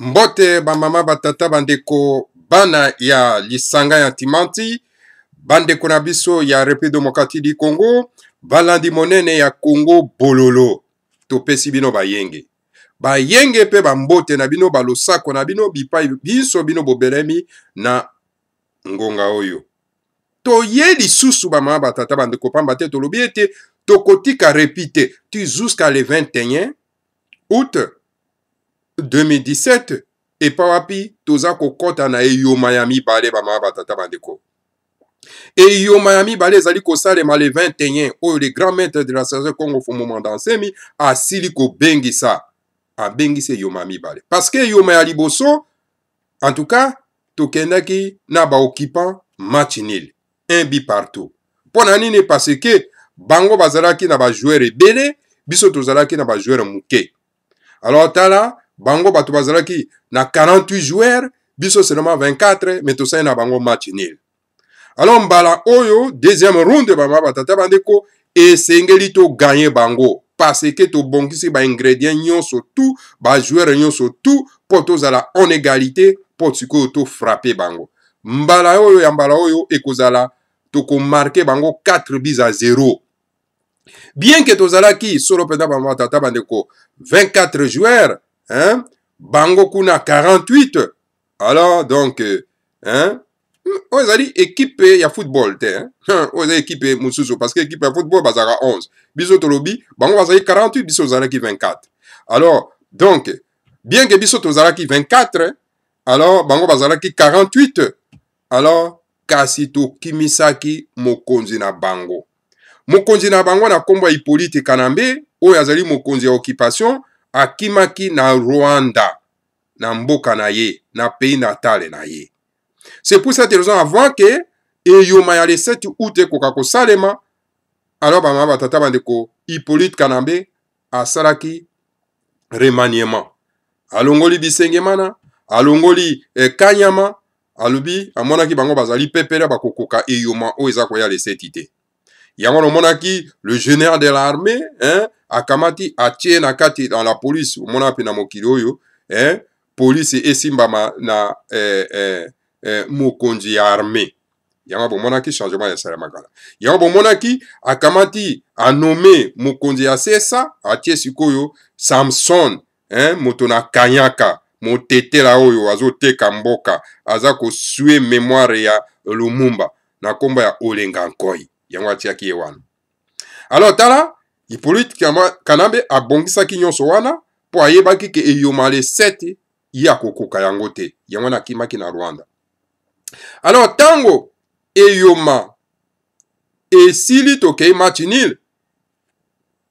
mbote bamama batata bandeko bana ya lisanga ya timanti bandeko na biso ya repe demokrati di congo balandi monene ya congo bololo topesi bino bayenge bayenge mpe bambote na bino balosako na bino bipai binso bino bobelemi na ngonga oyo toye lisusu bamama batata bandeko mpamba te tolobi ete tokotika repi te ti jusqu'à le 21 août 2017 epa wapi toza kokɔta na eyoma ya mibale bamama batata bandeko eyoma ya mibale ezali kosalema le 21 oyo le grand maître de la sage congo fumomanda nsemi asili kobengisa abengisi eyoma ya mibale parce que eyoma ya liboso en tout cas tokendaki na baoccupant match nil un bi partout mpo na nini parce que bango bazalaki na bajoueur ebele biso tozalaki na bajoueur moke alors tala bango bato bazalaki na 48 joueur biso seulement 24 mais tosali na bango match nil alors mbala oyo deuxième round bama batata bandeko esengeli to gagne bango parce que tobongisi ba ingrédients nyonso tout ba joueurs nyonso tout mpo tozala en égalité mpo sikoyo to frappe bango mbala oyo ya mbala oyo ekozala tokomarke bango 4 bis à 0 bien que tozalaki solo mpenza bamatata bandeko 24 joueurs hein? bango kuna 48 alors donc euh, hein oyo ezali ekipe ya football te oyo ezali ekipe mosusu parce que ekipe ya football bazalaka 11 biso tolobi bango bazali 48 biso tozalaki 24 alors donc bien que biso tozalaki 24 alors bango bazalaki 48 alors kasi tokimisaki mokonzi na bango mokonzi na bango na nkombo ya hippolyte kanambe oyo azali mokonzi ya occupation akimaki na rwanda na mboka na ye na pays natale na ye c'est pour cette raison avant que eyoma ya le 7 août ekoka kosalema alors bamama batata bandeko hippolyte kanambe asalaki remaniement alongoli bisengemana alongoli eh, kanyama alobi amonaki bango bazali pepele bakokoka eyoma oyo eza koya le 7 te yango namonaki le général de l'armée hein, akamati atie na kati dans la police omona mpe na mokili oyo hein, police esimbama na eh, eh, eh, mokonzi ya armée yango bomonaki changement ya sala makala yango bomonaki akamati anome mokonzi ya sesa atie sikoyo samson eh, moto na kanyaka motetela oyo azoteka mboka aza kosue memoire ya lumumba na nkombo ya olenga nkoi yango atiaki ye wana alors tala hipolite kanambe abongisaki nyonso wana mpo ayebaki ke eyomale 7 ye akokoka yango te yango wana akimaki na rwanda alors ntango eyoma esili tokei match nil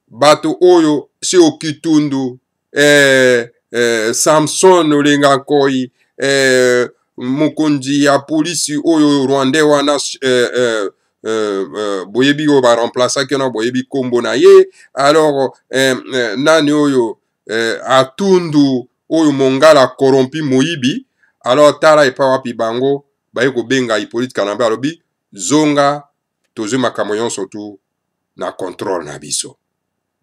bato oyo si okitundu eh, eh, samson olenga nkoi eh, mokonzi ya polisi oyo rwandais wana eh, eh, eh, eh, boyebi oyo baremplaçaki wana boyebi nkombo na ye alors eh, eh, nani oyo eh, atundu oyo mongala corrompi moyibi alors tala epa wapi bango baye kobenga hippolite kanambe alobi zonga tozwi makambo nyonso tu na controle na biso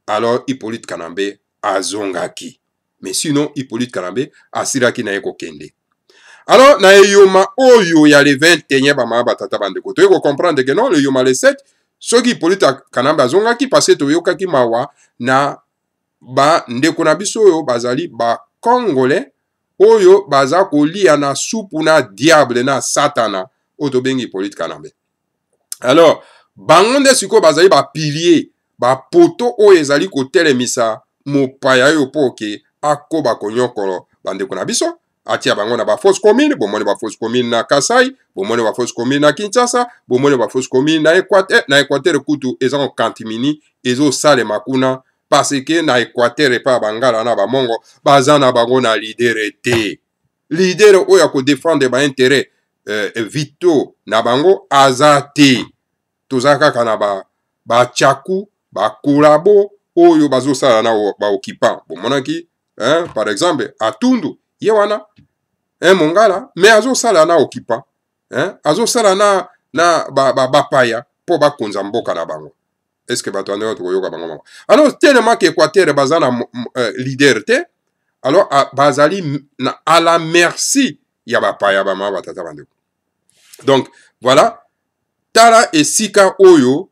alors hippolyte kanambe azongaki mais sinon hippolyte kanambe asilaki na ye kokende alors na eyoma oyo ya le 21 bamama batata bandeko toyei kocomprendre ke non le yoma le 7 soki hippolyte kanambe azongaki parce toyokaki mawa na bandeko na biso oyo bazali bacongolais oyo baza kolia na supu na diable na satana oyo tobengi hippolyte kanambe alors bango nde sikoyo bazali bapilie bapoto oyo ezali kotelemisa mopaya oyo mpo oke akoba konyokolo bandeko na biso atia bango na bafausse commune bomoni bafausse commune na kasai bomoni bafausse commune na kinshasa bomoni bafausse commune na equateur na equateur kutu eza kokantimini ezosalema kuna parce que na equateur epai ya bangala na bamongo baza na bango na lidere te leader oyo ako défendre ba intérêt euh, vitaux na bango aza te toza kaka na ba ba chaku ba collabo oyo bazosala na ba occupant bomonaki hein, par exemple atundu ye wana hein, mongala mais azosala na occupant hein? azosala na, na bapaya ba, ba mpo bakonza mboka na bango est ce que bato yango tokoyoka bango bango alors tellement ke équateur baza na euh, leader te alors ah, bazali na à la merci ya bapaya bamama batata bandeko donc voilà tala esika oyo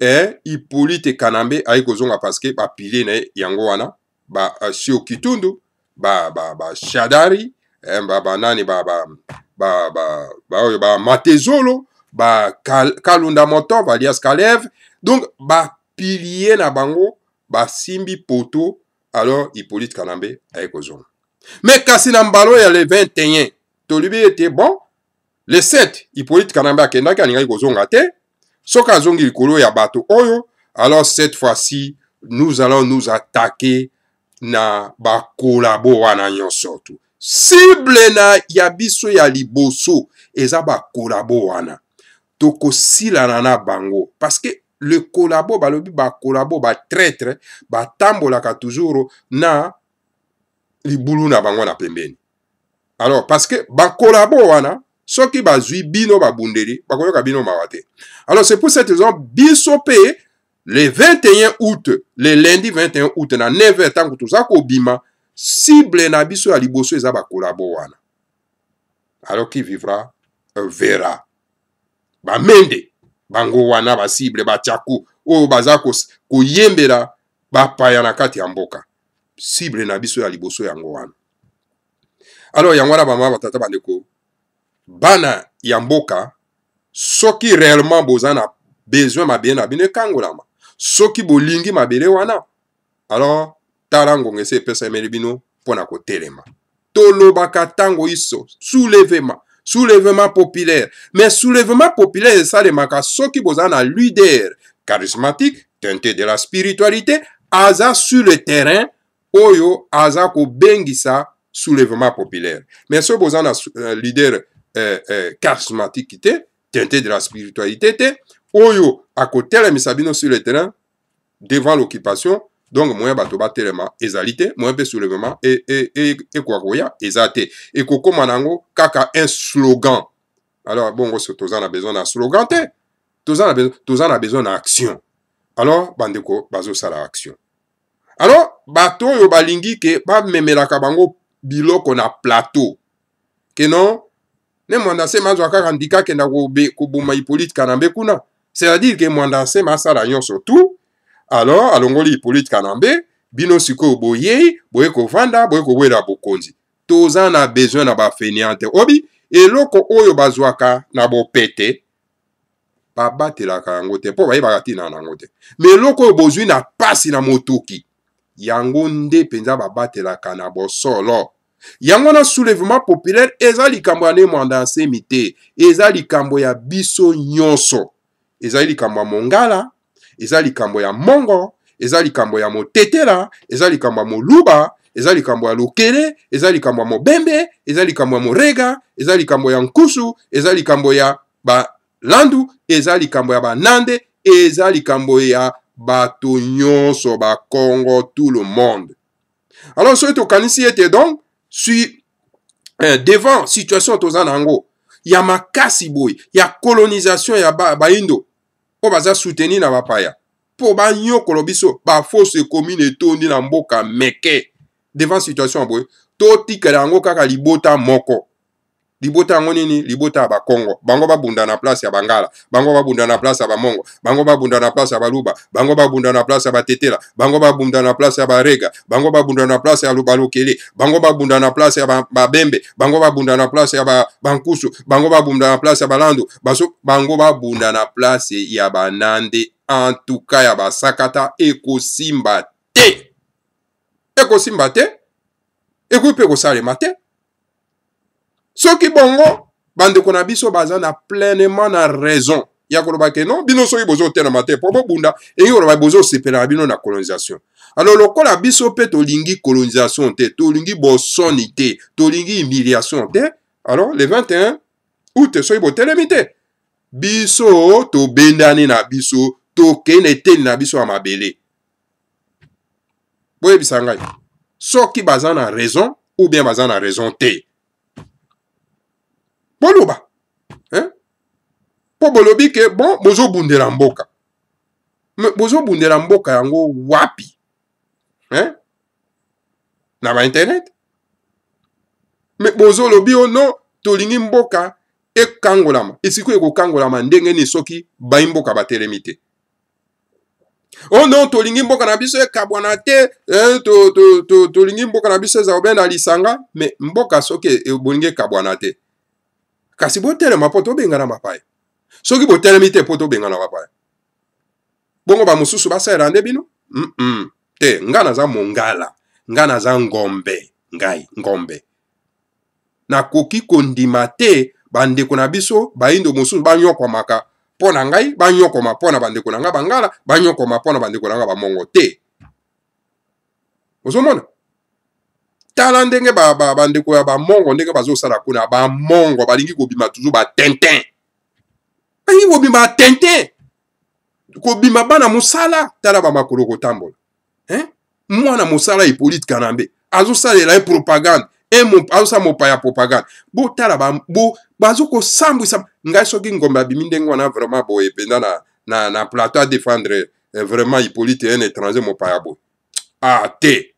eh, hippolyte kanambe ayi kozonga parce que bapile na ye yango wana ba uh, sio kitundu ba ba ba shadari eh, ba ba nani ba ba ba ba ba oyo ba matezolo ba Kal, kalunda motov alias kalev donc ba pilier na bango basimbi poto alors hippolyte kanambe aye kozonga me kasi na mbala ya le 21 tolibi ete bon Le 7, Hippolyte Kanambe akendaki, alingaki kozonga te. Soki azongi likolo ya bato oyo, alors cette fois-ci, nous allons nous attaquer na bakolabo wana nyonso tu. Cible na ya biso ya liboso eza bakolabo wana. Tokosilana na bango. Parce que le collabo balobi bakolabo batraitre batambolaka toujours na libulu na bango na pembeni. alors parce que bakolabo wana soki bazwi bino babundeli bakoyoka bino mawa te alors c'est pour cette raison biso mpe le 21 août le lundi 21 août na 9 heure ntango toza kobima cible na biso ya liboso eza bakolabo wana alors qui vivra euh, verra bamende bango wana basible batiaku oyo baza koyembela bapaya na kati ya mboka sible na biso ya liboso yango wana alors yango wana bamama batata bandeko bana ya mboka soki réellement boza na besoin mabele na bino ekangolama soki bolingi mabele wana alors tala ngonga esi epesameli bino mpo na kotelema tolobaka ntango iso soulevema soulevement populaire mais soulevement populaire esalemaka soki boza na leader charismatique tente de la spiritualité aza sur le terrain oyo aza kobengisa soulèvement populaire mais soki boza na uh, leader uh, uh, charismatique te tente de la spiritualité te oyo akotelemisa bino sur le terrain devant l'occupation donc moyen bato batelema ezali te moyen mpe soulèvement ekoka koya eza te ekokóma na yango kaka un slogan alors bongo so toza na besoin na slogan te toza na besoin, toza na, besoin na action alors bandeko bazosala action alors bato oyo balingi ke bamemelaka bango biloko na plateau ke non ne mwanda nsema azwa kaka ndika akenda koboma ipolite kanambe kuna c'est-à-dire ke mwanda nsema asala nyonso tout alors alongoli ipolite kanambe bino sikoyo boyei boye kovanda boye kowela bokonzi toza na besoin na bafeniante obi eloko oyo bazwaka na bopete babatelaka yango te mpo bayebaka ntina na yango te ma eloko oyo bozwi na mpasi na motuki yango nde mpenza babatelaka na bosolo yango wana soulèvement populaire eza likambo ya nemwanda ya nsemi te eza likambo ya biso nyonso ezali likambo ya mongala eza likambo ya mongo eza likambo ya motetela eza likambo ya moluba eza likambo ya lokele eza likambo ya mobembe eza likambo ya morega eza likambo ya nkusu eza likambo ya balandu eza likambo ya banande eza likambo ya bato nyonso bakongo tout le monde alors soki tokanisi ete donc si, eh, devant situation toza na yango ya makasi boye ya colonisation ya baindo ba oyo baza soutenir na bapaya mpo banyokolo biso bafoso ekomine etondi na mboka meke devant situation ya boye totikala yango kaka libota moko libota yango nini libota ya bakongo bango babunda na place ya bangala bango babunda na place ya bamongo bango babunda na place ya baluba bango babunda na place ya batetela bango babunda na place ya barega bango babunda na place ya balokele bango babunda na place ya babembe bango babunda na place ya bankusu bango babunda na place ya balando baso bango babunda na place ya banande antuka ya basakata ekosimba te ekosimba te ekoki mpe kosalema te soki bongo bandeko na biso baza na pleinement na raison ya koloba ke non bino soki bozotelama te mpo bobunda elingi koloba bozosepela na bino na colonisation alors lokola biso mpe tolingi colonisation te tolingi bosoni te tolingi humiliation te alors le 21 ute soki botelemi te biso tobendani na biso tokei na eteni na biso ya mabele boyebisa ngai soki baza na raison ou bien baza na raison te boloba mpo bolobi ke bon bozobundela mboka bozobundela mboka yango wapi hein? na bainternet me bozo olobi yo no tolingi mboka ekangolama esiko ekokangolama ndenge nini soki bai mboka batelemi te o oh no tolingi mboka na biso ekabwana te eh, to, to, to, tolingi mboka na biso ezala obe na lisanga me mboka soki e, e, bolingi ekabwana te kasi botelema mpo tobengana bapaya soki botelemi te mpo tobengana bapaya bongo bamosusu basalela nde bino mm -mm. te ngai naza mongala ngai naza ngombe ngai ngombe nakoki kondima te bandeko na biso bayindo mosusu banyokwamaka mpo na ngai banyokoma mpo na bandeko na ngai bangala banyokoma mpo na bandeko na ngai bamongo te ozomona tala ndenge bandeko ba, ba ya bamongo ndenge bazosala kuna bamongo balingi kobima tuzu batintin balingi kobima batintin kobima bana mosala tala bamakolo kotambola eh? mwana mosala hippolite kanambe azosalela ye propagande azosala mopaya propagande botala bazo kosambwisa ngai soki ngombe abimi ndenge wana vraiment boye mpenza na, na, na plateau adefendre eh, vraiment hippolite un étranger mopaya boye ah te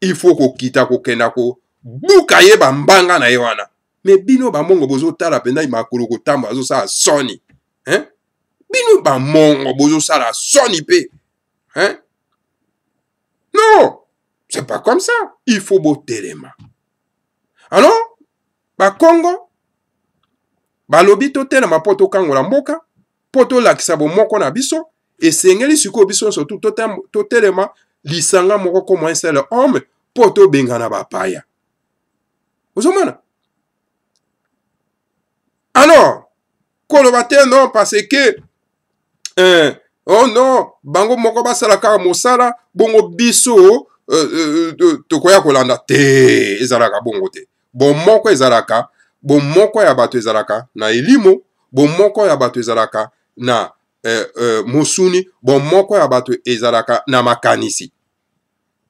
il faut kokita kokenda kobuka ye bambanga na ye wana me bino bamongo bozotala mpenza makolo kotambola azosala soni hein? bino bamongo bozosala soni mpe hein? non c'est pas comme ça il faut botelema alors bakongo balobi totelema mpo tokangola mboka mpo tolakisa bomoko na biso esengeli sikoyo biso nyonso tu totelema lisanga moko koma un seul homme mpo tobengana bapaya ozomona alors koloba te non parce que eh, oh non bango moko basala kaka mosala bongo biso uh, uh, uh, tokoya kolanda te ezalaka bongo te bomoko ezalaka bomoko ya bato ezalaka na elimo bomoko ya bato ezalaka na eh, eh, mosuni bomoko ya bato ezalaka na makanisi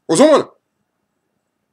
ozomona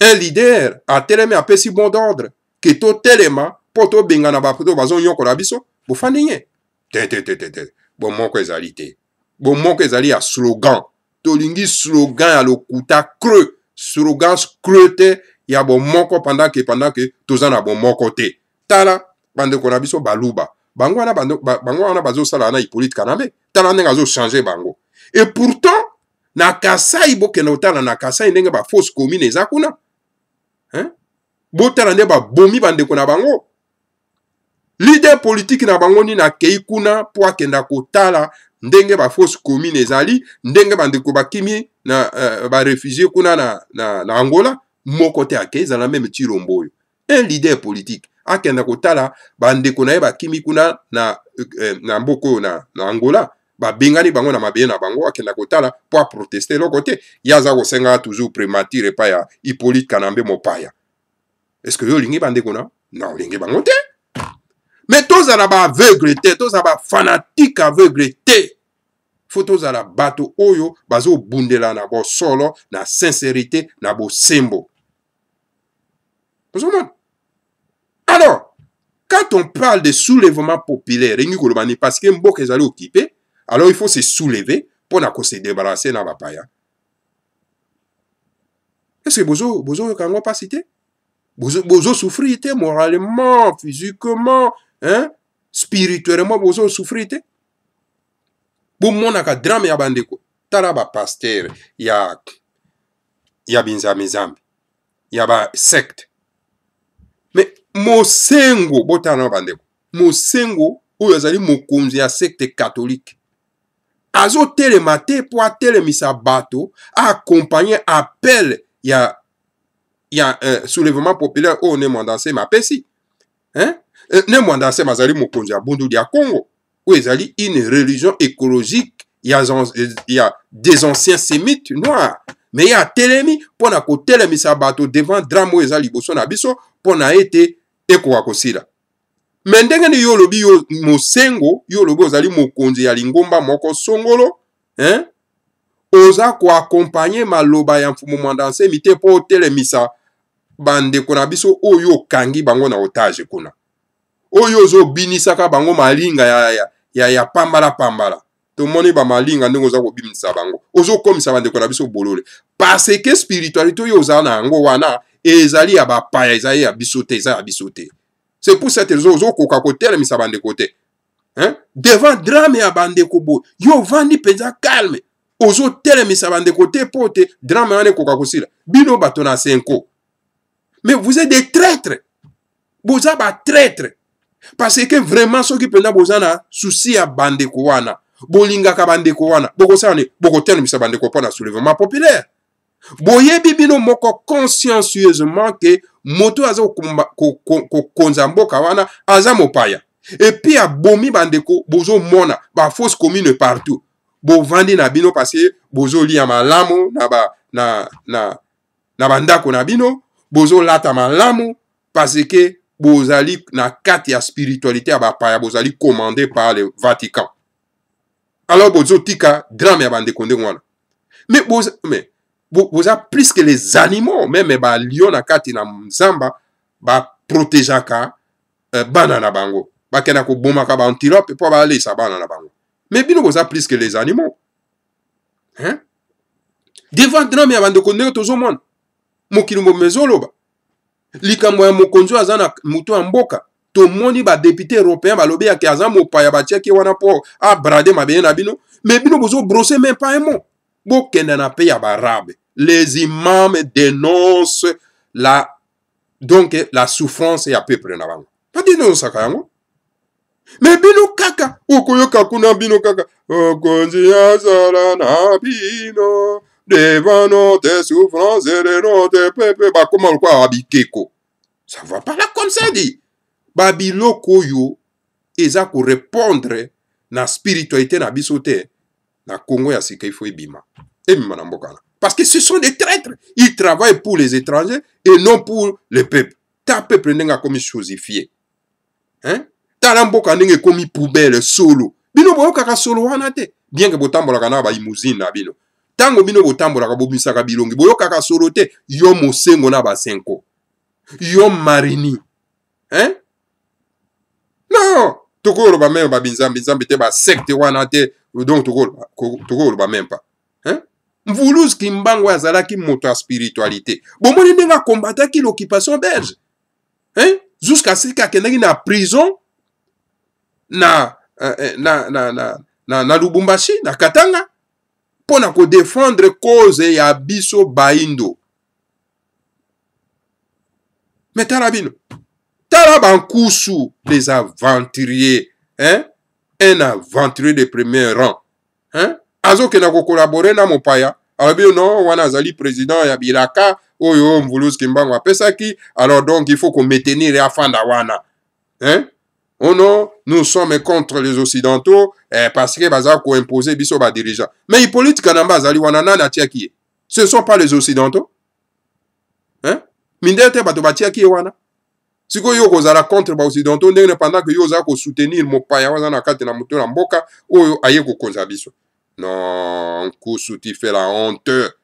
un leader atelemi apesi bon d'ordre ke totelema mpo tobengana bato oyo bazonyokola biso bofandi nye te te te te te bomoko ezali te bomoko ezali ya slogan tolingi slogan ya lokuta creux slogan creux te ya bomoko pendant ke pendant ke toza na bomoko te tala bandeko na biso baluba bango wana bango wana bazosala na ipolite kanambe tala ndenge azochange bango et pourtant na kasai bokenda kotala na kasai ndenge bafausse commune eza kuna hein? botala nde babomi bandeko na bango lider politike na bango nini akei kuna mpo akenda kotala ndenge bafausse commune ezali ndenge bandeko bakimi na uh, eh, barefugie kuna na, na, na angola moko te akei ezala meme tilombo oyo un leader politique akenda kotala bandeko na ye bakimi kuna na, eh, na mboka oyo na, na angola babengani bango na mabele na bango akenda kotala mpo aproteste eloko te ye aza kosenga toujours primature epai ya hippolyte kanambe mopaya estce yo olingi bandeko na na olingi bango te me tozala baaveugle te tozala bafanatike aveugle te fo tozala bato oyo bazobundela na bosolo na sincerité na bosembo ozomona alors quand on parle de soulèvement populaire elingi koloba ni parce que mboka ezali okipe alors il faut se soulever mpo na kose débarrasser na bapaya est-ce que bozo bozoyoka yango mpasi te bozo, bozo souffrir te moralement physiquement hein? spirituellement bozo souffrir te bomonaka drame ya bandeko tala bapaster ya ya binzamizambi ya ba secte me mosengo botala na bandeko mosengo oyo azali mokonzi ya secte katolike azotelema te mpo atelemisa bato aakompagne appel ya ya uh, soulèvement populaire oyo ne mondanseme apesi hein? Eh, ne mwanda nsema azali mokonzi ya bundudi ya congo oyo ezali une religion écologique ya, ya des anciens sémites noirs me ye atelemi mpo na kotelemisa bato devant drame oyo eza liboso na biso mpo na ete ekoka kosila me ndenge nini yo olobi yo mosengo yo olobi ozali mokonzi ya lingomba moko songolo hein? oza koakompagne maloba ya mfumu mwanda nsemi te mpo otelemisa bandeko na biso oyo okangi bango na otage kuna oyo ozobinisaka bango malinga ya, ya, ya, ya pambala pambala tomoni bamalinga ndenge oza kobimisa bango ozokomisa bandeko na biso bolole parce que spiritualité oyo ozala na yango wana ezali ya bapaya ezali ya biso te eza ya biso te c'est pour cette raison ozokoka kotelemisa bandeko te hein? devant drame ya bandeko boye yo ovandi mpenza calme ozotelemisa bandeko te mpo te drame wana ekoka kosila bino bato na senko mais vous êtes des traîtres boza batraitre parce que vraiment soki mpenza boza na souci ya bandeko wana bolingaka bandeko wana bokosala nini bokotelemisa bandeko mpo na soulèvement populaire boyebi bino moko consciencieusement ke moto oyo aza kokonza mboka wana aza mopaya epuis abomi bandeko bozomona bafausse commune partout bovandi na bino parce bozolia malamu na, ba, na, na, na bandako na bino bozolata malamu parce ke bozali na kati ya spiritualité ya bapaya bozali commande par le vatican alors bozotika drame ya bandeko ndenge wana me boza, me, bo, boza plus que les animaux meme balio na kati na zamba baprotegeaka uh, bana na bango bakenda kobomaka baantilope mpo balesa bana na bango me bino boza plus que les animaux hein? devant drame ya bandeko ndenge tozomona mokili mobima ezoloba likambo ya mokonzi oyo aza na moto ya mboka tomoni badepute européen balobi yake aza mopaya batiaki ye wana mpo abrade mabele na bino me bino bozo brose me pa emo bokenda na pe ya baarabe les imam denonce la donc la souffrance ya peuple na bango badenosaka yango me bino kaka okoyoka kuna bino kaka okonzi ya zala na bino devant notre souffrance et de notre peuple bakoma lokola ba bikeko ça va pas là comme ça dit babiloko oyo eza korepondre na spiritualité na biso te na congo ya sika ifo ebima ebima na mboka na parce que ce sont des traîtres ils travaillent pour les étrangers et non pour le peuple ta peuple ndenge akomi sosifie hein? tala mboka ndenge ekomi poubele solo bino boyokaka solo wana te bien ke botambolaka na baimousine na bino ntango bino botambolaka bomisaka bilongi boyokaka solo te yo mosengo na basenko yo marini hein? non tokoloba meme babinzambi nzambi te basekte wana te donc tokoloba meme pa hein? mvuluz kimbangu azalaki moto ya spiritualité bomoni ndenge akombataki l'occupation belge hein? jusqu'à ce que akendaki na prison na, euh, euh, na, na, na, na, na lubumbashi na katanga mpo na kodefendre cause ya biso baindo me tala bino tala bankusu les aventuriers hein? un aventurier de premier rang hein? azokenda kokolabore na mopaya alobi yo non wana azali président ya bilaka oyo mvulus kimbangu apesaki alors donc il faut kometenir ye afanda wana hein? oh non nous sommes contre les occidentaux eh, parce que baza koimpose biso badirigeant mais hippolyte kanamba azali wana nani atiaki ye ce ne sont pas les occidentaux hein? mindele te bato batiaki ye wana sikoyo yo okozala contre baoccidentaux ndenge na pendant ke yo ozala kosoutenir mopaya oyo aza na kati na moto na mboka oyo aye kokonza biso non nkusu ti fait la honte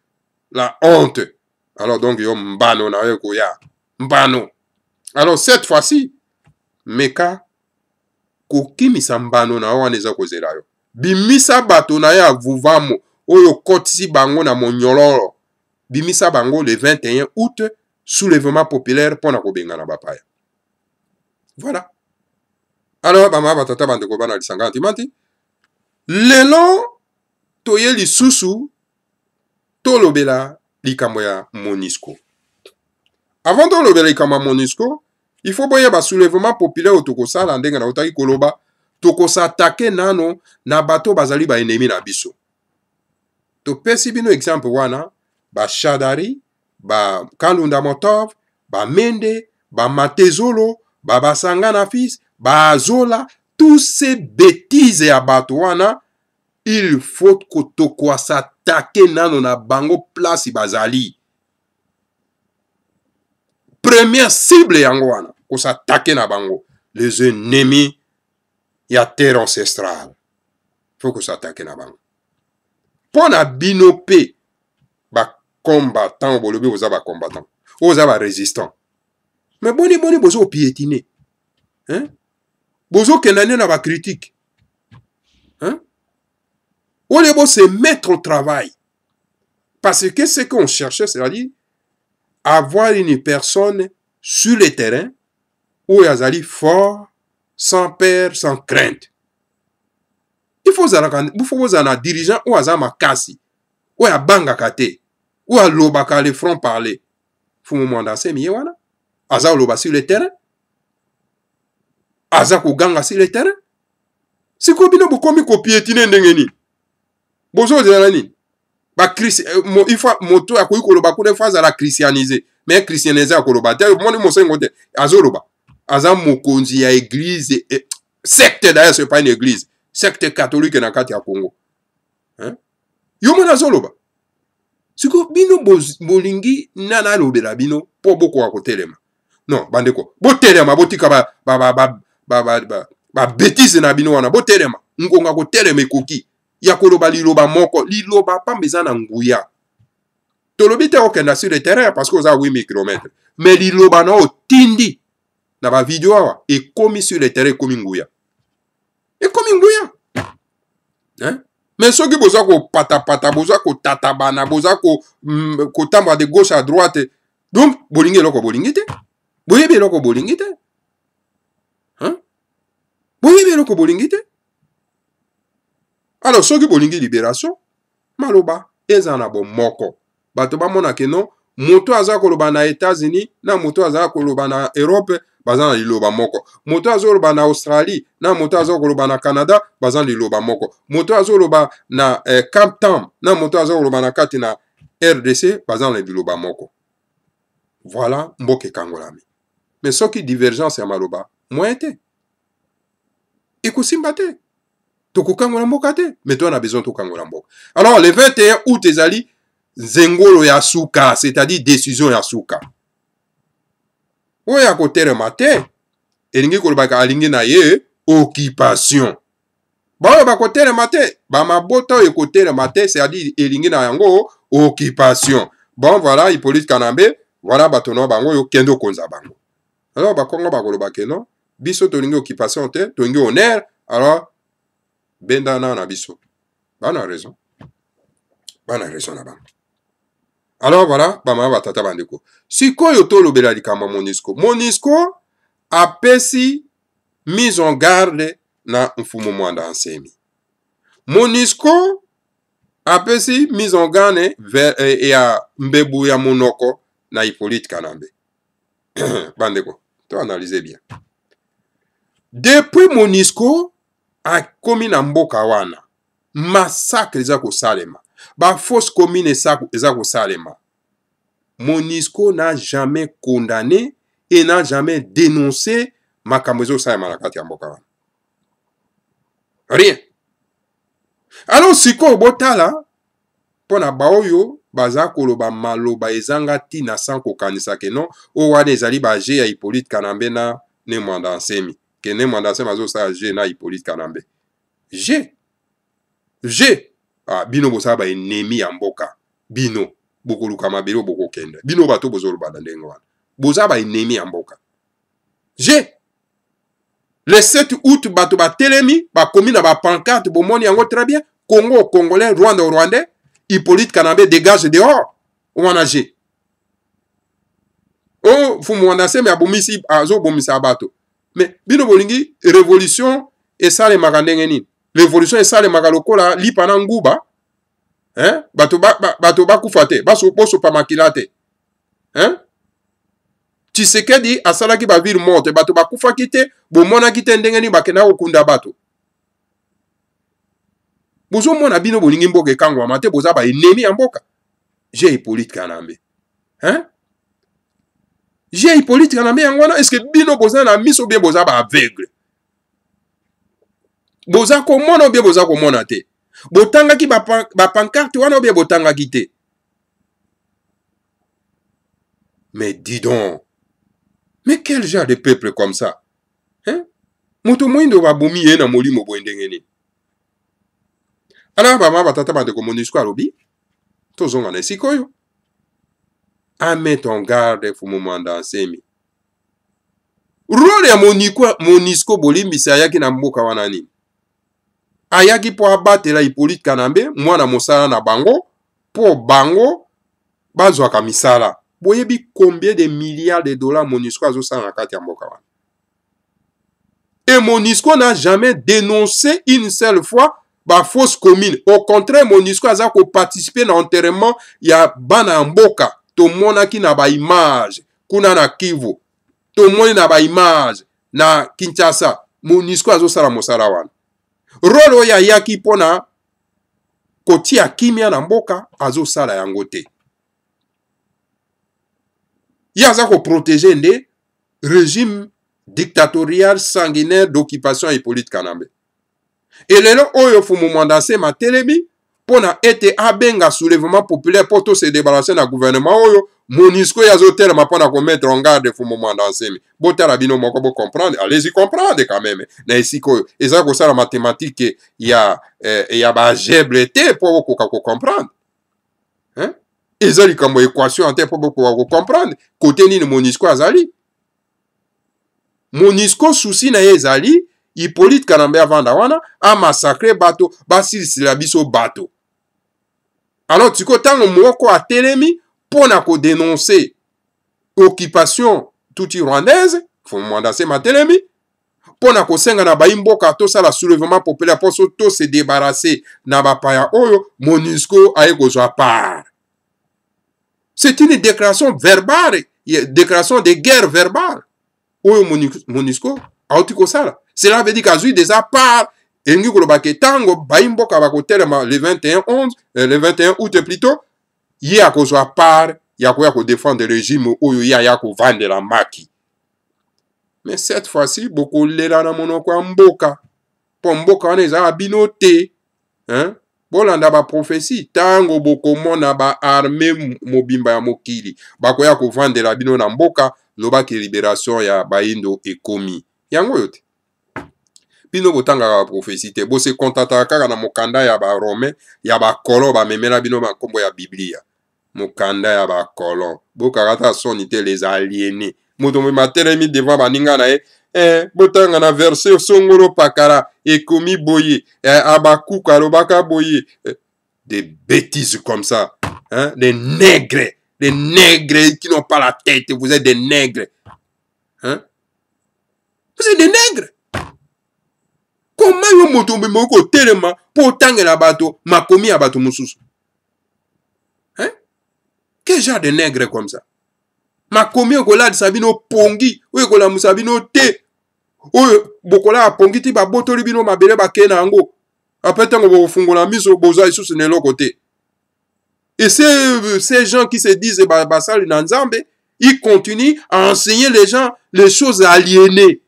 la honte alors donc yo mbano na yo ekoya mbano alors cette fois-ci meka kokimisa mbano na yo wana eza kozela yo bimisa bato na yo ya vuvamo oyo okotisi bango na monyololo bimisa bango le 21 août soulèvement populaire mpo na kobengana bapaya voilà alors bamama batata bandeko bana lisanga antimanti lelo toye lisusu tolobela likambo ya monisco avant tolobela likambo ya monisco il faut boyeba soulèvement populaire oyo tokosala ndenge nautaki koloba tokosatake nano na bato bazali baenemi na biso topesi bino exemple wana bashadari ba kalunda motov ba mende ba matezolo ba basangana fils ba azola tous ces bêtises ya bato wana il faut kotokwa s'attaquer nano na bango place bazali première cible yango wana kosatake na bango les ennemis ya terre ancestrale faut kosatake na bango mpo na bino mpe combattant bolobi boza ba combattant oyo oza ba résistant me boni boni bozo piétine hein? bozokenda nde na bacritique hein? olie bose mettre au travail parce que ce qu'on cherchait c'est-à-dire avoir une personne sur le terrain oyo azali fort sans père sans crainte il faut ozalaka il faut bozala na dirigeant oyo aza makasi oyo abangaka te oyo alobaka le front parler fumu mwanda nsemi ye wana aza koloba sur le terrain aza koganga sur le terrain sikoyo bino bokomi kopietine ndenge nini bozozela nini euh, ifa moto oyo akoki koloba kuna ifa azala christianise me christianise akoloba te omoni mosengo te azoloba aza mokonzi ya eglize eh, secte dayas epai na eglize secte catholique na kati ya congo hein? yo mwana azoloba siko bino bolingi nana alobela bino mpo bokoka kotelema non bandeko botelema botika ba, ba, ba, ba, ba, ba, ba, babetise na bino wana botelema ngonga kotelema ekoki ya koloba liloba moko liloba pamba eza na nguya tolobi te okenda sur le terrain parce que oza 8000 km mais liloba na otindi na bavideo awa ekomi sur le terrain ekomi nguya ekomi nguya eh? me soki boza kopatapata boza kotatabana boza mm, kotambola de gauche à droite donc bolingi eloko bolingi te boyebi eloko bolingi te boyebi eloko bolingi te alors soki bolingi liberation maloba ezala na bomoko bato bamona ke non moto oyo aza koloba na états-unis na moto oyo azala koloba na europe baza na liloba moko moto oyo azoloba na australie na moto oyo aza koloba na canada baza na liloba moko moto oyo azoloba na eh, camp town na moto oyo aza koloba na kati na rdc baza na liloba moko voilà mboka ekangolami mais soki divergence ya maloba moyen te ekosimba te tokokangola mboka te mais toa na besoin tokangola mboka alors le 21 août ezali nzengolo ya suka c'est-à-dire décision ya suka oyo akotelema te elingi kolobaka alingi na ye occupation baoyo bakotelema te bamabota oyo ekotelema te c'est-à-dire elingi na yango occupation bon voilà hippolyte kanambe voilà bato na bango oyo kende okonza bango alors bakongo bakoloba ke non biso tolingi occupation te tolingi honneur alors bendana na biso bana raison bana raison na bango alors voilà bamama batata bandeko sikoyo tolobela likambo ya monisco monisco apesi mise en garde na mfumu mwanda nsemi monisco apesi mise en garde eh, ya mbebu ya monoko na hippolyte kanambe bandeko to analyse bien depuis monisco akomi na mboka wana massacre eza kosalema bafosse commune eza kosalema monisco n'a jamais condamné et n'a jamais dénoncé makambo ezosalema na kati ya mboka wana rien alors sikoyo botala mpo na baoyo baza koloba maloba ezanga ntina sans kokanisa ke non oyo wana ezali ba jeu ya Hippolyte Kanambe na Ne Mwanda Nsemi ke Ne Mwanda Nsemi azosala jeu na Hippolyte Kanambe jeu jeu ah, bino bosala ba enemi ya mboka bino bokoluka mabele bokokende bino bato bozolobana ndenge wana boza ba enemi ya mboka jeu le 7 août bato batelemi bakomi na bapancarte bomoni yango très bien congo congolais rwanda rwandais hippolyte kanambe dégage dehors wana je o oh, mfumu wana aseme abomisi azobomisa bato me bino bolingi révolution esalemaka ndenge nini révolution esalemaka lokola lipa na nguba hein? bato bato bakufa te bosopa makila te hein? tshisekedi asalaki bavile morte bato bakufaki te bomonaki te ndenge nini bakenda kokunda bato bozomona bino bolingi mboka ekangwama te boza baenemi ya mboka je hippolyte kanambe hein? je hippolyte kanambe yango wana estce bino boza na miso bie boza baaveugle boza komona obie boza komona te botangaki bapankarte ba wana obie botangaki te mais dis donc mais quel genre de peuple comme ça hein? moto moindo babomi ye na molimo boye ndenge nini alors bama batata bandeko monisco alobi tozonga na esika oyo ame ton garde fumumanda nsemi role ya monisco bolimbisi ayaki na mboka wana nini ayaki mpo abatela Hippolyte Kanambe mwana mosala na bango mpo bango bazwaka misala boyebi combien de milliards de dollars monusco azosala na kati ya mboka wana et monusco n'a jamais dénoncé une seule fois bafausse commune au contraire monusco aza koparticipe na enterrement ya bana ya mboka tomonaki na baimage kuna na kivu tomoni na baimage na kinshasa monisco azosala mosala wana role oyo ayaki mpo na kotia kimia na mboka azosala yango te ye aza koprotege nde régime dictatorial sanguinaire d'occupation hippolyte kanambe elelo oyo fumu mwanda nsema atelemi mpo na ete abenga soulèvement populaire mpo to se débarrasser na gouvernement oyo monisco ye azotelema mpo na komettre en garde fumu mwanda nsemi botala bino moko bocomprendre alesi comprendre quand meme na esika oyo eza kosala mathématique ya, eh, ya baageble te mpo bokoka kocomprendre eza likambo ya equation te mpo bokoka kocomprendre kote nini monisco azali monisco susi na ye ezali hippolyte kanambe avanda wana amassacre bato basilisila biso bato alors sikoyo ntango moko atelemi mpo na kodenonse occupation tuti rwandaise fomwanda nsema atelemi mpo na kosenga na bayi mboka tosala soulèvement populaire mpo so tose debarase na bapaya oyo monusco aye kozwa part c'est une déclaration verbale déclaration de guerre verbale oyo monisco auti kosala cela veut dire qu'azui déjà part elingi koloba ke ntango bayi mboka bakotelema le 21 11 euh, le 21 août plutôt ye akozwa part ya koya kodefendre regime oyo ye aya kovandela maki mais cette fois-ci bokolela na monoko ya mboka mpo mboka wana ezala bino te hein? bolanda baprofesi ntango bokomona baarme mobimba ya mokili bakoya kovandela bino na mboka lobaki liberation ya baindo ekomi yango oyo te bino botangaka baprofesi te bose kontataka kaka na mokanda ya barome ya bakolo bamemela bino bankombo ya biblia mokanda ya ba colon bokaka ata soni te les aliene moto moyima atelemi devant baninga na ye eh, botanga na verse songolo pakala ekomi boye eh, abakuka alobaka boye eh, des bêtises comme ça hein? les nègres les nègres qui n'ont pas la tête vous êtes des nègres hein? vous êtes des nègres koma yo moto omema okotelema mpo otangela bato makomi ya bato mosusu hein? quel genre de nègre comme ça makomi ekolalisa bino pongi oyo ekolamusa bino te oyo bokolaka pongi ti babotoli bino mabele bakei na yango apres ntango bokofungola miso boza lisusu na eloko te et ces, ces gens qui se disent basali na nzambe ils continuent à enseigner les gens les choses aliénées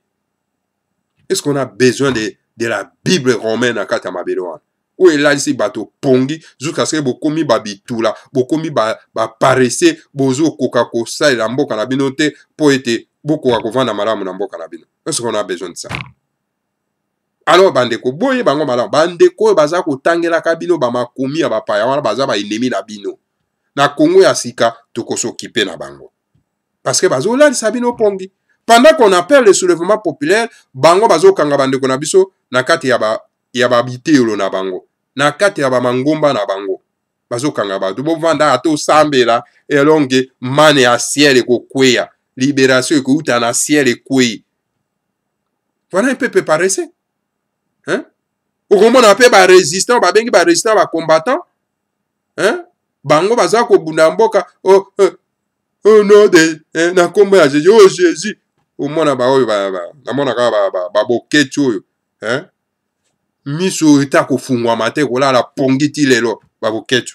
est ce qu'on a besoin de, de la bible romaine na kati ya mabele wana oyo elalisi bato pongi jusqu'à ce que bokomi babitula bokomi baparese ba bozokoka kosalela mboka na bino te mpo ete bokoka kovanda malamu na mboka na bino est ce qu'on a besoin de ça alors bandeko boye bango malamu bandeko oyo baza kotangelaka bino bamakomi ya bapaya wana baza baenemi na bino na kongo ya sika tokosokipe na bango parce que bazolalisa bino pongi pendant qu'on appelle le soulèvement populaire bango bazokanga bandeko na biso na kati ya ba ya babiteyolo na bango na kati ya bamangomba na bango bazokanga bato bovanda ata osambela elonge mane ya ciel ekokweya liberation ekouta na ciel ekwei wana mpe mpe parese okomona mpe barésistant babengi barésistant bacombattant hein? bango baza kobunda ya mboka oh, eh, oh, no de eh, na nkombo ya jésus oh jésus omona baoyo namonaka baboketi oyo hein? miso eta kofungwama te kolala pongi ti lelo baboketi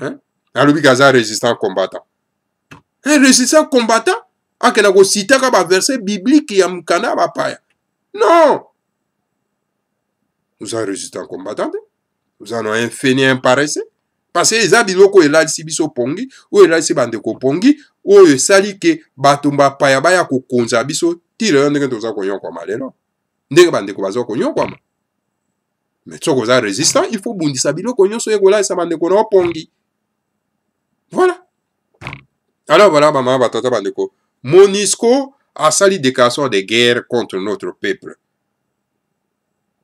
hein? nalobi ke aza résistant combattant eh, résistant combattant akenda kositaka baverset biblique ya mokanda ya bapaya non oza résistant combattant te oza na infini imparese parce que eza biloko oyo elalisi biso pongi oyo elalisi bandeko pongi oyo esali ke bato bapaya baya kokonza biso ti lelo ndenge toza konyokwama lelo ndenge bandeko baza konyokwama me soki oza résistant il faut bundisa biloko nyonso oyo ekolalisa bandeko na yo pongi voilà alors voilà bamama batata bandeko monisco asali déclaration de guerre contre notre peuple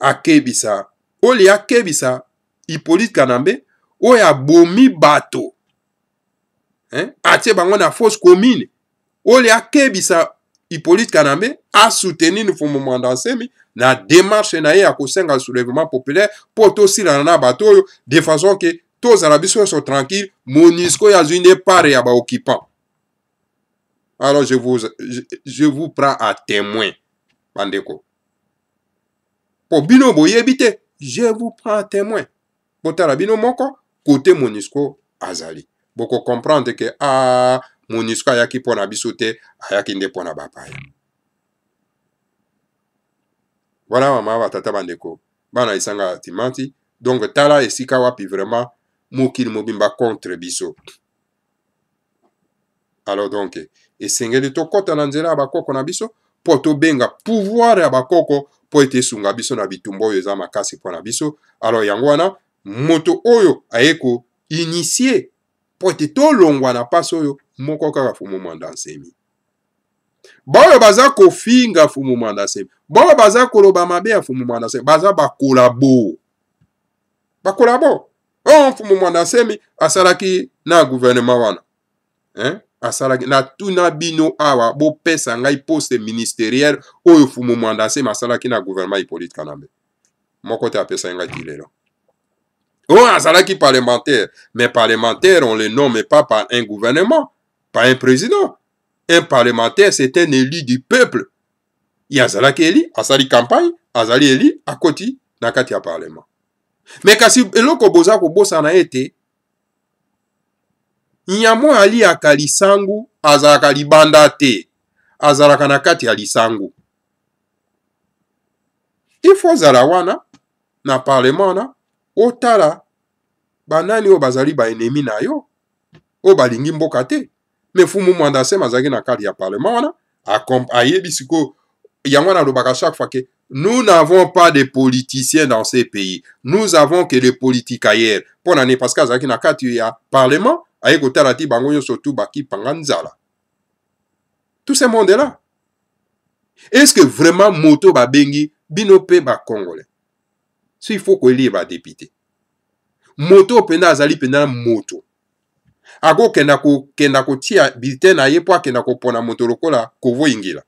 akebisa ole akebisa Hippolyte Kanambe oyo abomi bato eh? atie bango na fausse commune ole akebisa Hippolyte Kanambe a soutenir Mfumu Mwanda Nsemi na démarche na ye ya kosenga soulèvement populaire mpo tosilana na bato oyo de façon ke tozala biso nyonso tranquille monisco ya zwi nde pare ya baoccupant alors je vous, je, je vous prends à témoin bandeko mpo bino boyebi te je vous prends témoin botala bino moko kote monisco azali bokocomprendre ke a ah, monisco ayaki mpo na biso te ayaki nde mpo na bapaya wana mama batata bandeko bana esanga timanti donc tala esika wapi vraiment mokili mobimba contre biso alors donc esengeli tokɔta na nzela ya bakoko na biso mpo tobenga pouvoir ya bakoko mpo ete esunga biso na bitumba oyo eza makasi mpo na biso alors yango wana moto oyo aye koinitie mpo ete tolongwa na mpasi oyo moko kaka fumu mwanda nsemi baoyo baza kofinga fumu mwanda nsemi baoyo baza koloba mabe ya fumu mwanda nsemi baza bakolabo bakolabo oyo mfumu mwana nsemi asalaki na guvernema wana eh? asalaki natuna bino awa bopesa ngai poste ministeriel oyo mfumu mwanda nsemi asalaki na guvernema hipolite kanambe moko te apesaki ngai ti lelo oyo oh, azalaki parlementaire mais parlementaire on le nomme pas par un gouvernement par un président un parlementaire c'est un élu du peuple ye azalaki eli asali campagne azali eli akoti na kati ya parlement me kasi eloko boza kobosana ete nyama oyo aliyaka lisangu azalaka libanda te azalaka na kati ya lisangu ifo ozala wana na parlema wana otala banani oyo bazali baenemi na yo oyo balingi mboka te mais fumu mwanda asema azalaki na kati ya parlement wana ayebi sikoyo yango wana alobaka chaque fois ke nous n'avons pas de politiciens dans ces pays nous avons que les politicaires mpo na nini parce que azalaki na kati ya parlement aye kotala ti bango nyonso tu bakipanga nzala tout ce monde là est ce que vraiment moto babengi bino mpe bacongolais so il faut koelie badepute moto mpenza azali mpenza moto akokenda kokenda kotia bulletin na ye mpo akenda kopona moto lokola kovo ingila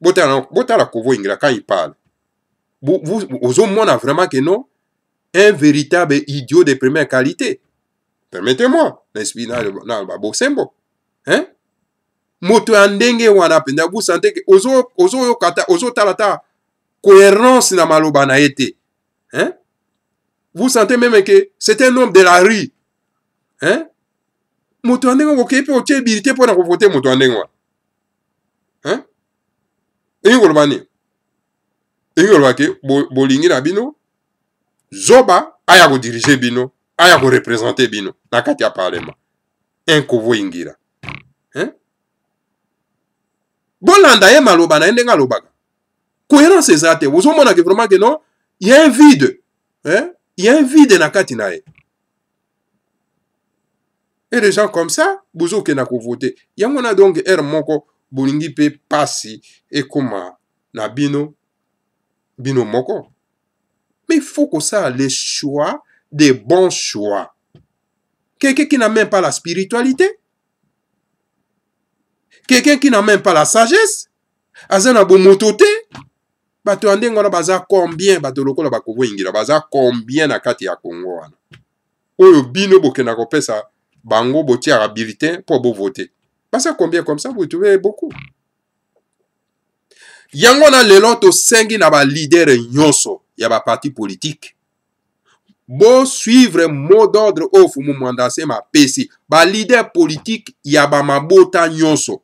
botala, botala kovo ingila quand il parle ozomona vraiment que non un véritable idiot de première qualité permettez-moi naespi naloba bosembo hein? moto ya ndenge wana mpenza bosante ke ozoyoka ata ozotala ata cohérence na maloba na ye te Hein? Vous sentez même que c'est un homme de la rue. Hein? moto ya ndenge wana okei mpe otye ebilite mpo na kovote moto ya ndenge wana hein? elingi koloba nini elingi koloba ke bolingi na bino zoba aya kodirige bino aya korepresente bino na kati ya parlement inkovo ingira hein? bolanda ye maloba na ye ndenge alobaka cohérence eza te ozomona ke vraiment ke non ya un vide hein? ya un vide na kati na ye et des gens comme ça bozokenda kovote yango wana donc heure moko bolingi mpe mpasi ekoma na bino bino moko mais il faut kosala le choix des bons choix quelqu'un qui n'a même pas la spiritualité quelqu'un qui n'a même pas la sagesse aza na bomoto te bato ya ndenge wana baza combien bato lokola bakoboyingila baza combien na kati ya kongo wana oyo bino bokenda kopesa bango botiaka bulletin mpo bovote baza combien comme ça vous trouvez beaucoup yango na lelo tosengi na balidere nyonso ya baparti politike bosuivre mot d'ordre oyo fumu mwanda asema apesi balidere politike ya bamabota nyonso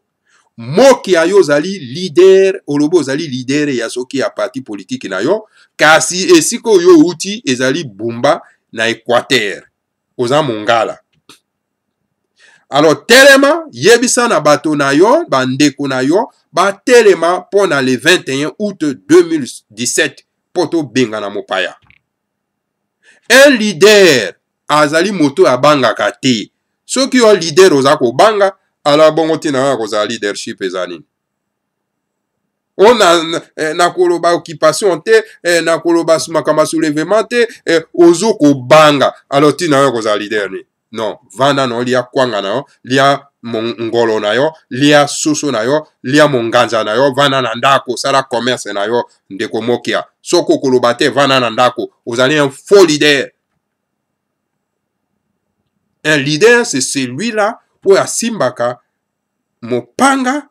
moke ya yo ozali leader olobi ozali leader ya soki ya parti politiki na yo kasi esika oyo outi ezali bumba na equateur oza mongala alors telema yebisa na bato na yo bandeko na yo batelema mpo na le 21 août 2017 mpo tobengana mopaya un leader azali moto oyo abangaka te soki yo leader oza kobanga alors bongo ntina wana kozala leadership eza nini o na, eh, na koloba occupation te eh, na koloba makambo ya soulevement te eh, ozo kobanga alors ntina wana kozala leader nini non vanda no lia kwanga na yo lia ngolo na yo lia susu na yo lia monganza na yo vanda na ndako sala commerce na yo ndeko mokia soki okoloba te vanda na ndako ozali un faux leader un leader c'est celui là oyo asimbaka mopanga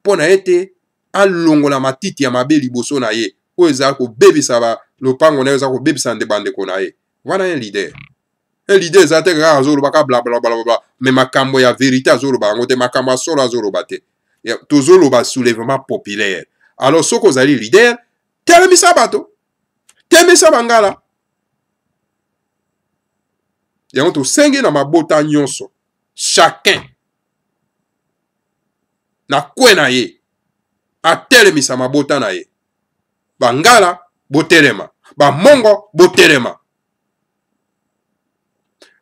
mpo na ete alongola matiti ya mabe liboso na ye oyo ezali kobebisa lopango na ye eza kobebisa nde bandeko na ye wana ye leader e leader eza te kaka azoloba ka blablablabla me makambo ya verité azoloba yango te makambo ya solo azoloba te tozoloba soulèvement populaire alors soki ozali leader telemisa bato temisa bangala yango tosengi na mabota nyonso chacun na kwe na ye atelemisa mabota na ye bangala botelema bamongo botelema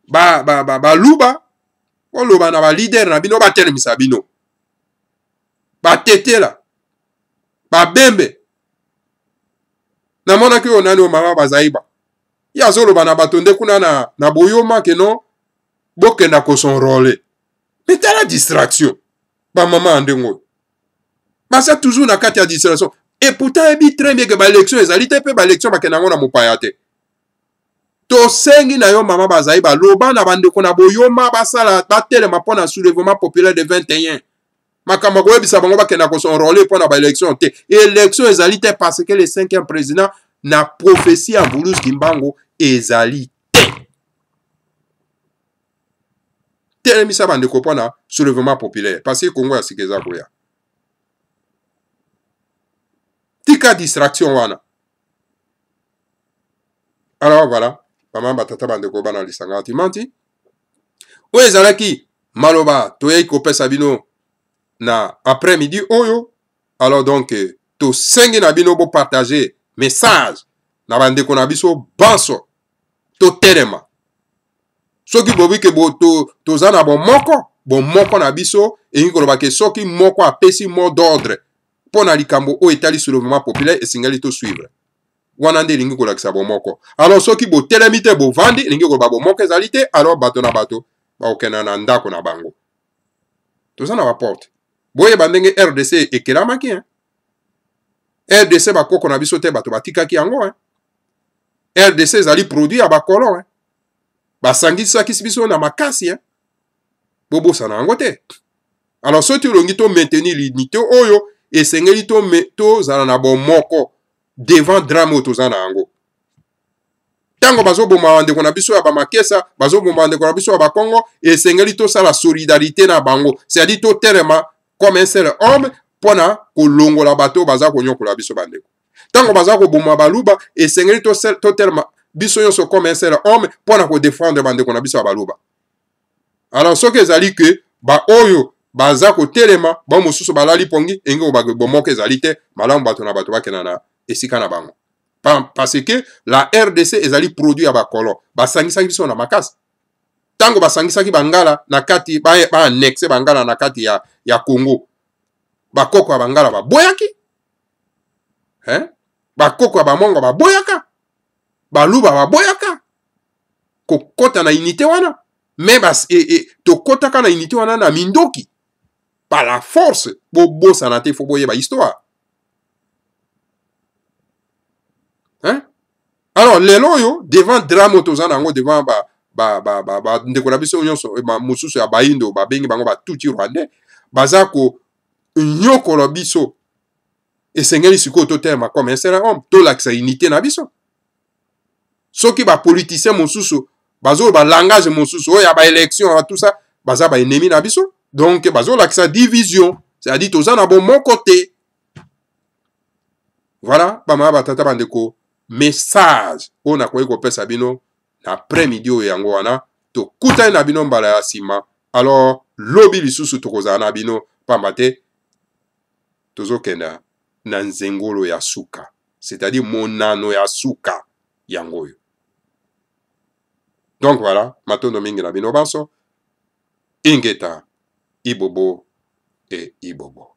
baluba ba, ba, ba, ba oloba na balidere na bino batelemisa bino batetela babembe namonaki oyo nani oyo mama bazaiba ye azoloba na bato nde kuna na, na boyoma keno bokenda kosonrole me tala distraction bamama ya ndenge oyo baza toujours na kati ya distraction et pourtant ayebi très bien ke baélection ezali te mpe baélection bakenda yango na mopaya te tosengi na yo mama bazali baloba na bandeko na boyoma basala batelema mpo na soulèvement populaire de 21 makambo ya koyebisa bango bakenda kosenrole mpo na baélection te élection ezali te parce que le cinquième président na prophétie ya vulus kimbango ezali telemisa bandeko mpo na soulèvement populaire parce que kongo ya sika eza koya tika distraction wana alors voilà mama batata bandeko bana lisanga timanti oyo ezalaki maloba toyei kopesa bino na après midi oyo alors donc euh, tosengi na bino bopartage message na bandeko na biso banso totelema soki bobi ke bo, to, toza na bomoko bomoko na biso elingi koloba ke soki moko apesi mot d'ordre mpo na likambo oyo etali soulèvement populaire esengeli tosuivre wana nde elingi kolakisa bomoko alors soki botelemi te bovandi elingi koloba bomoko ezali te alors bato na bato bakokenda na ndako na bango toza na baporte boyeba ndenge rdc ekelamaki hein? rdc bakoko na biso te bato batikaki yango eh. rdc ezali produit ya bakolo eh. basangisakisi biso na makasi eh. bobosana yango te alors soki tolongi to maintenir l'unité oyo esengeli tozala na bomoko devant drame oyo toza na yango ntango bazoboma bandeko na biso ya bamakesa bazoboma bandeko na biso ya bakongo esengeli tosala solidarité na bango c'est-à-dire totelema comme un seul homme mpo na kolongola bato oyo baza konyokola biso bandeko ntango baza koboma baluba esengeli totelema biso nyonso comme un seul homme mpo na kodefendre bandeko na biso ya baluba alors soki ezali ke baoyo baza kotelema bango mosusu balali mpongi enge obake bomoko ezali te malamu bato na bato bakenda na esika na bango parce que la rdc ezali produit ya bacolon basangisaki biso na makasi ntango basangisaki bangala na kati baannexe bangala na kati ya, ya congo bakoko ya bangala baboyaki eh? bakoko ya bamongo baboyaka baluba baboyaka kokota na unité wana me e, e, tokotaka na unité wana na mindoki par la force bobosana te fo boyeba histoire hein? alors lelo oyo devant drame oyo toza na yango devant ba ba ba ba ba ndeko na biso nyonso mosusu ya bayindo babengi bango batuti rwandais baza ko nyokola biso esengeli sikoyo totelema comme un seul homme tolakisa unité na biso soki ba politicien mosusu bazoloba langage mosusu oyo ya baélection ya tout ça baza baennemi na biso donc bazolakisa division c'est-à-dire toza na bomoko te voilà bamama batata bandeko message oyo nakoki kopesa bino na après midi oyo yango wana tokutani na bino mbala ya nsima alors lobi lisusu tokozala na bino mpamba te tozokenda na nzengolo ya suka c'est-à-dire monano ya suka yango oyo donc voilà matondo mingi na bino banso ingeta ibobo e ibobo